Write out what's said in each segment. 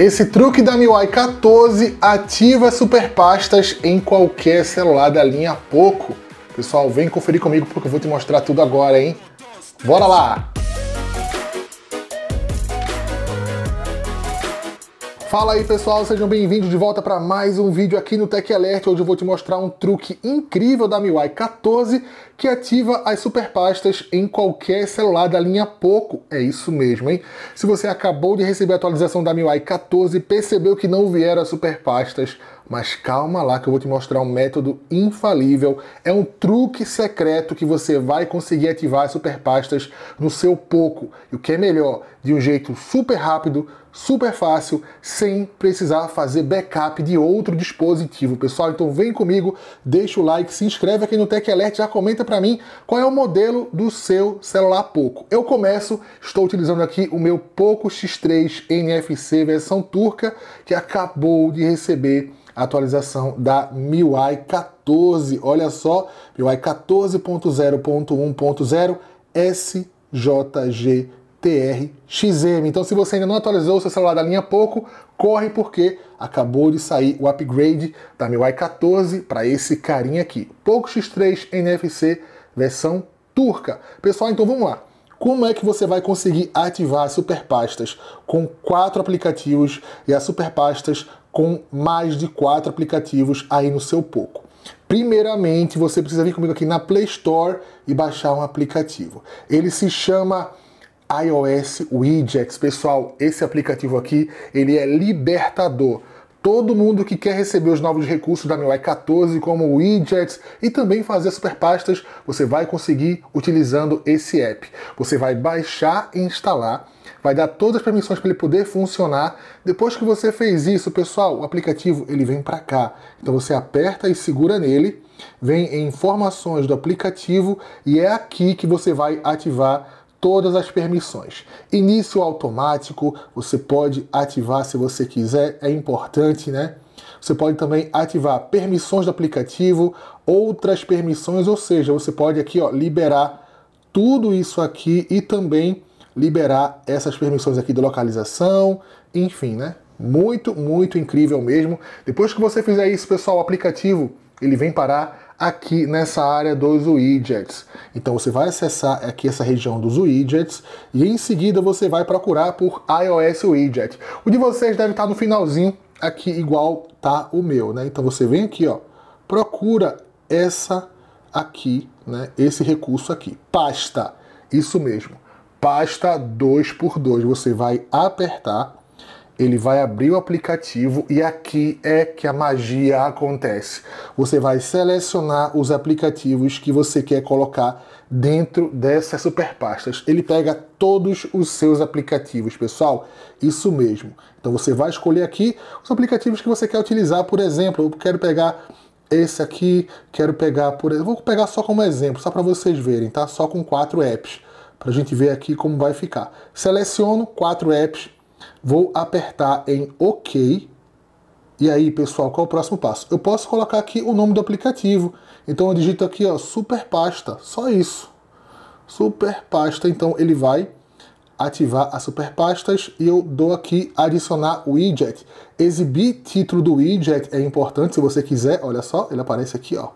Esse truque da MIUI 14 ativa super pastas em qualquer celular da linha Poco. Pessoal, vem conferir comigo porque eu vou te mostrar tudo agora, hein? Bora lá! Fala aí pessoal, sejam bem-vindos de volta para mais um vídeo aqui no Tech Alert. Hoje eu vou te mostrar um truque incrível da MIUI 14 que ativa as superpastas em qualquer celular da linha Poco. É isso mesmo, hein? Se você acabou de receber a atualização da MIUI 14 percebeu que não vieram as superpastas, mas calma lá que eu vou te mostrar um método infalível. É um truque secreto que você vai conseguir ativar as superpastas no seu Poco. E o que é melhor, de um jeito super rápido, super fácil, sem precisar fazer backup de outro dispositivo. Pessoal, então vem comigo, deixa o like, se inscreve aqui no Tech Alert, já comenta para mim qual é o modelo do seu celular Poco. Eu começo, estou utilizando aqui o meu Poco X3 NFC versão turca, que acabou de receber atualização da MIUI 14. Olha só, MIUI 14.0.1.0 SJG TR-XM. Então, se você ainda não atualizou o seu celular da linha Poco, corre porque acabou de sair o upgrade da MIUI 14 para esse carinha aqui. Poco X3 NFC versão turca. Pessoal, então vamos lá. Como é que você vai conseguir ativar as superpastas com quatro aplicativos e as superpastas com mais de quatro aplicativos aí no seu Poco? Primeiramente, você precisa vir comigo aqui na Play Store e baixar um aplicativo. Ele se chama iOS Widgets. Pessoal, esse aplicativo aqui, ele é libertador. Todo mundo que quer receber os novos recursos da MIUI 14, como widgets e também fazer superpastas, você vai conseguir utilizando esse app. Você vai baixar e instalar, vai dar todas as permissões para ele poder funcionar. Depois que você fez isso, pessoal, o aplicativo ele vem para cá. Então você aperta e segura nele, vem em informações do aplicativo e é aqui que você vai ativar todas as permissões. Início automático, você pode ativar se você quiser, é importante, né? Você pode também ativar permissões do aplicativo, outras permissões, ou seja, você pode aqui ó, liberar tudo isso aqui e também liberar essas permissões aqui de localização, enfim, né? Muito, muito incrível mesmo. Depois que você fizer isso, pessoal, o aplicativo ele vem parar aqui nessa área dos widgets. Então você vai acessar aqui essa região dos widgets e em seguida você vai procurar por iOS Widget. O de vocês deve estar no finalzinho aqui igual tá o meu, né? Então você vem aqui, ó, procura essa aqui, né? Esse recurso aqui, pasta. Isso mesmo. Pasta 2x2. Você vai apertar ele vai abrir o aplicativo e aqui é que a magia acontece. Você vai selecionar os aplicativos que você quer colocar dentro dessas superpastas. Ele pega todos os seus aplicativos, pessoal. Isso mesmo. Então você vai escolher aqui os aplicativos que você quer utilizar, por exemplo, eu quero pegar esse aqui, quero pegar por, vou pegar só como exemplo, só para vocês verem, tá? Só com quatro apps, para a gente ver aqui como vai ficar. Seleciono quatro apps Vou apertar em OK. E aí, pessoal, qual é o próximo passo? Eu posso colocar aqui o nome do aplicativo. Então eu digito aqui, ó, Super Pasta, só isso. Super Pasta, então ele vai ativar as superpastas e eu dou aqui adicionar widget. Exibir título do widget é importante se você quiser, olha só, ele aparece aqui, ó.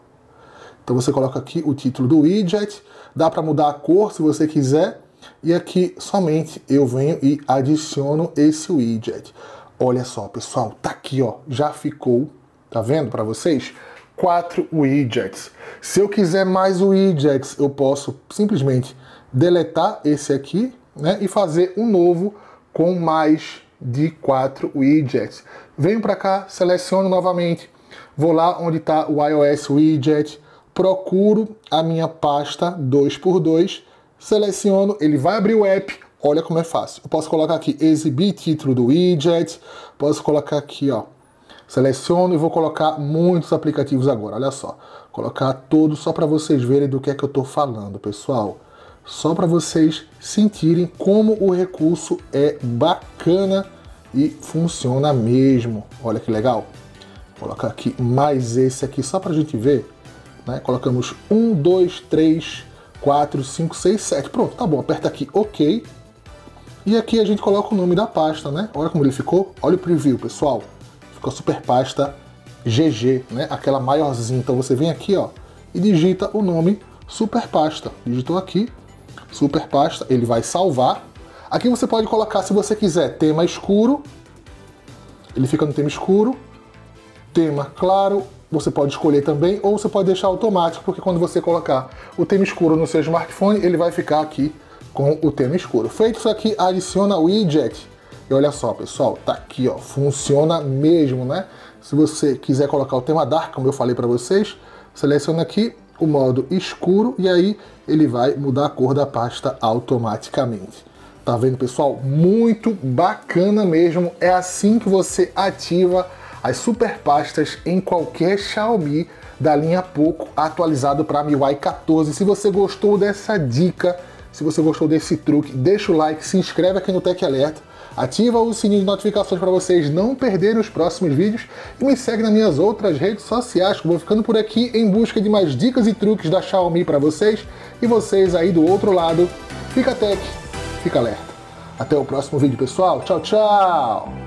Então você coloca aqui o título do widget, dá para mudar a cor se você quiser e aqui somente eu venho e adiciono esse widget. Olha só, pessoal, tá aqui, ó, já ficou, tá vendo para vocês? Quatro widgets. Se eu quiser mais widgets, eu posso simplesmente deletar esse aqui, né, e fazer um novo com mais de quatro widgets. Venho para cá, seleciono novamente, vou lá onde está o iOS widget, procuro a minha pasta 2x2 seleciono, ele vai abrir o app, olha como é fácil. Eu posso colocar aqui exibir título do widget, posso colocar aqui, ó, seleciono e vou colocar muitos aplicativos agora, olha só. Colocar todos só para vocês verem do que é que eu estou falando, pessoal. Só para vocês sentirem como o recurso é bacana e funciona mesmo. Olha que legal. Colocar aqui mais esse aqui só para a gente ver. Né? Colocamos um, dois, três, 4, 5, 6, 7. Pronto, tá bom. Aperta aqui OK. E aqui a gente coloca o nome da pasta, né? Olha como ele ficou. Olha o preview, pessoal. Ficou super pasta GG, né? Aquela maiorzinha. Então você vem aqui, ó, e digita o nome super pasta. Digitou aqui, super pasta, ele vai salvar. Aqui você pode colocar, se você quiser, tema escuro. Ele fica no tema escuro. Tema claro, você pode escolher também, ou você pode deixar automático, porque quando você colocar o tema escuro no seu smartphone, ele vai ficar aqui com o tema escuro. Feito isso aqui, adiciona o widget. E olha só, pessoal, tá aqui, ó, funciona mesmo, né? Se você quiser colocar o tema dark, como eu falei para vocês, seleciona aqui o modo escuro e aí ele vai mudar a cor da pasta automaticamente. Tá vendo, pessoal? Muito bacana mesmo. É assim que você ativa as super pastas em qualquer Xiaomi da linha Poco atualizado para MIUI 14. Se você gostou dessa dica, se você gostou desse truque, deixa o like, se inscreve aqui no Tech Alerta, ativa o sininho de notificações para vocês não perderem os próximos vídeos e me segue nas minhas outras redes sociais, que vou ficando por aqui em busca de mais dicas e truques da Xiaomi para vocês e vocês aí do outro lado. Fica tech, fica alerta. Até o próximo vídeo, pessoal. Tchau, tchau!